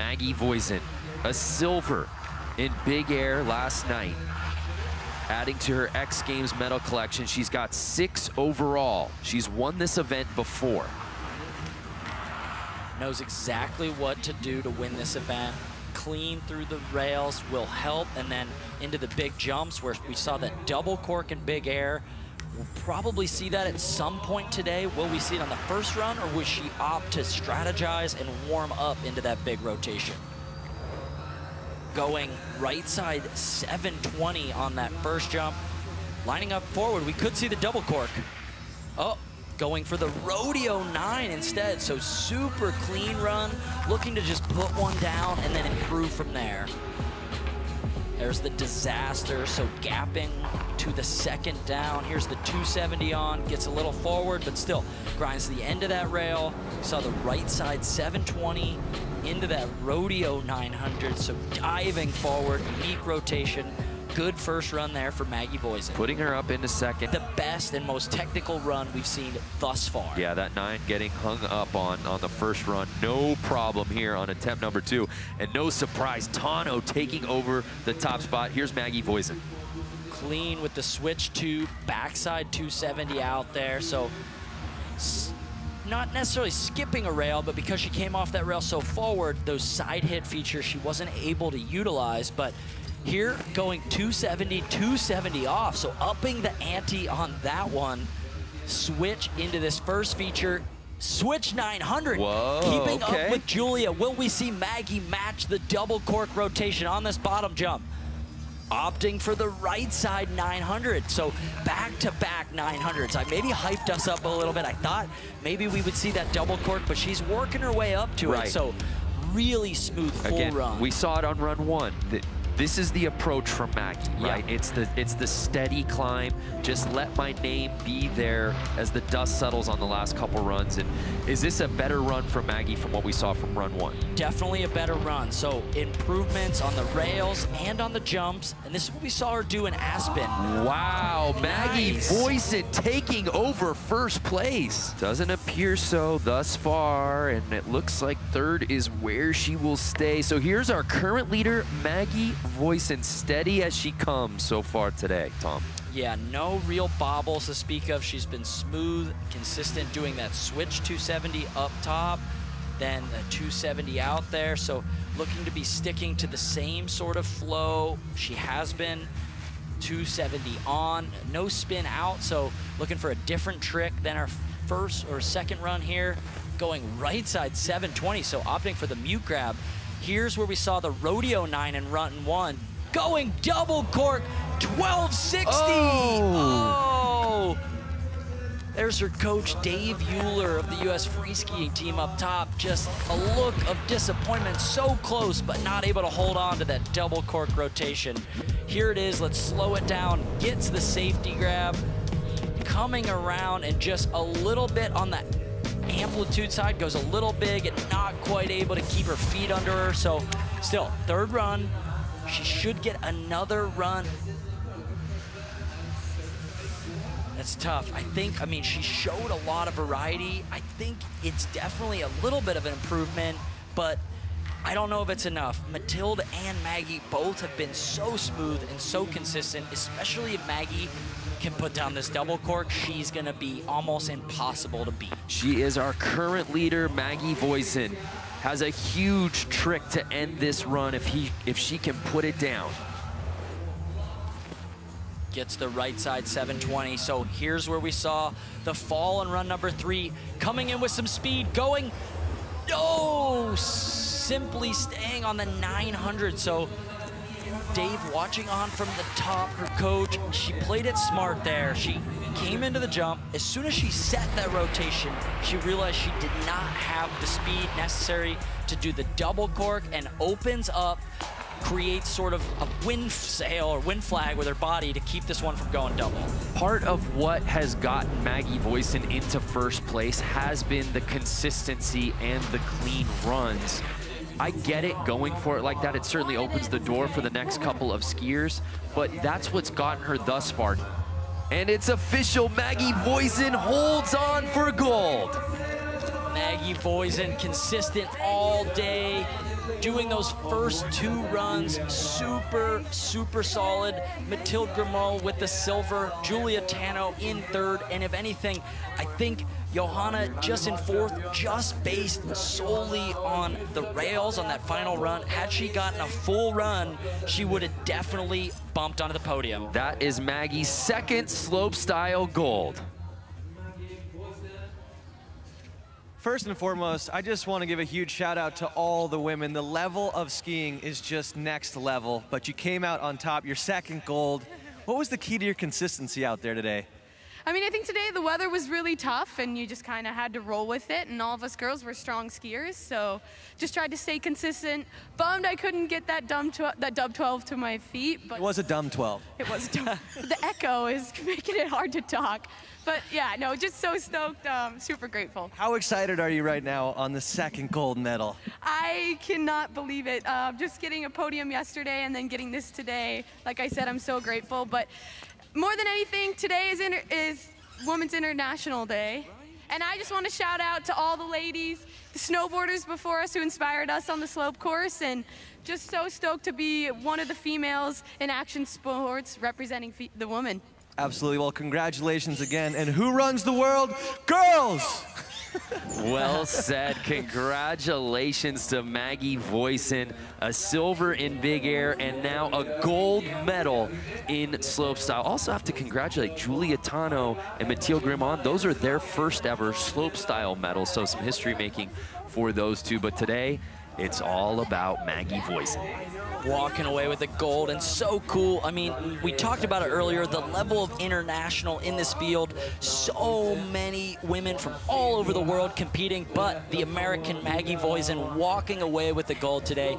Maggie Voisin, a silver in big air last night. Adding to her X Games medal collection, she's got six overall. She's won this event before. Knows exactly what to do to win this event. Clean through the rails will help, and then into the big jumps where we saw that double cork in big air. We'll probably see that at some point today. Will we see it on the first run, or will she opt to strategize and warm up into that big rotation? Going right side 720 on that first jump. Lining up forward, we could see the double cork. Oh, going for the Rodeo 9 instead. So super clean run, looking to just put one down and then improve from there. There's the disaster, so gapping to the second down. Here's the 270 on, gets a little forward, but still grinds the end of that rail. saw the right side 720 into that Rodeo 900, so diving forward, unique rotation, good first run there for Maggie Voisin. Putting her up into second. The best and most technical run we've seen thus far. Yeah, that nine getting hung up on on the first run. No problem here on attempt number two. And no surprise, Tanno taking over the top spot. Here's Maggie Voisin. Clean with the switch to backside 270 out there. So not necessarily skipping a rail, but because she came off that rail so forward, those side hit features she wasn't able to utilize, but here, going 270, 270 off, so upping the ante on that one. Switch into this first feature, switch 900. Whoa, Keeping okay. up with Giulia. Will we see Maggie match the double cork rotation on this bottom jump? Opting for the right side 900. So back-to-back 900s. I maybe hyped us up a little bit. I thought maybe we would see that double cork, but she's working her way up to right. it. So really smooth full Again, run. we saw it on run one. The, this is the approach from Maggie, right? Yeah. It's the it's the steady climb. Just let my name be there as the dust settles on the last couple runs. And is this a better run from Maggie from what we saw from run one? Definitely a better run. So improvements on the rails and on the jumps. And this is what we saw her do in Aspen. Wow, Maggie Nice. Voisin taking over first place. Doesn't appear so thus far, and it looks like third is where she will stay. So here's our current leader, Maggie Voisin, steady as she comes so far today, Tom. Yeah, no real bobbles to speak of. She's been smooth, consistent, doing that switch 270 up top, then the 270 out there. So looking to be sticking to the same sort of flow. She has been 270 on, no spin out. So looking for a different trick than our first or second run here. Going right side 720, so opting for the mute grab. Here's where we saw the Rodeo 9 in run and one. Going double cork, 1260. Oh. oh. There's her coach, Dave Euler of the U.S. free skiing team up top. Just a look of disappointment, so close, but not able to hold on to that double cork rotation. Here it is, let's slow it down, gets the safety grab, coming around and just a little bit on the amplitude side, goes a little big and not quite able to keep her feet under her. So still, third run, she should get another run That's tough. I think, I mean, she showed a lot of variety. I think it's definitely a little bit of an improvement, but I don't know if it's enough. Matilda and Maggie both have been so smooth and so consistent, especially Maggie can put down this double cork, she's gonna be almost impossible to beat. She is our current leader, Maggie Voisin. Has a huge trick to end this run if he if she can put it down. gets the right side 720. So here's where we saw the fall in run number three, coming in with some speed, going, no, simply staying on the 900. So Dave watching on from the top, her coach, she played it smart there. She came into the jump. As soon as she set that rotation, she realized she did not have the speed necessary to do the double cork and opens up creates sort of a wind sail or wind flag with her body to keep this one from going double. Part of what has gotten Maggie Voisin into first place has been the consistency and the clean runs. I get it going for it like that. It certainly opens the door for the next couple of skiers, but that's what's gotten her thus far. And it's official, Maggie Voisin holds on for gold. Maggie Voisin consistent all day, doing those first two runs super, super solid. Mathilde Gremaud with the silver, Giulia Tanno in third, and if anything, I think Johanna just in fourth, just based solely on the rails on that final run. Had she gotten a full run, she would have definitely bumped onto the podium. That is Maggie's second slope style gold. First and foremost, I just want to give a huge shout out to all the women. The level of skiing is just next level, but you came out on top, your second gold. What was the key to your consistency out there today? I mean, I think today the weather was really tough and you just kind of had to roll with it. And all of us girls were strong skiers, so just tried to stay consistent. Bummed I couldn't get that, dumb that dub 12 to my feet. But it was a dumb 12. It was dumb. the echo is making it hard to talk. But yeah, no, just so stoked, um, super grateful. How excited are you right now on the second gold medal? I cannot believe it. Uh, just getting a podium yesterday and then getting this today. Like I said, I'm so grateful. But more than anything, today is, inter is Women's International Day. And I just want to shout out to all the ladies, the snowboarders before us who inspired us on the slope course, and just so stoked to be one of the females in action sports representing the woman. Absolutely. Well, congratulations again. And who runs the world? Girls! Well said. Congratulations to Maggie Voisin. A silver in big air and now a gold medal in slopestyle. Also have to congratulate Giulia Tanno and Mathilde Gremaud. Those are their first ever slopestyle medals, so some history making for those two. But today, it's all about Maggie Voisin walking away with the gold and so cool. I mean, we talked about it earlier, the level of international in this field. So many women from all over the world competing, but the American Maggie Voisin walking away with the gold today.